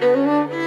Mm-hmm.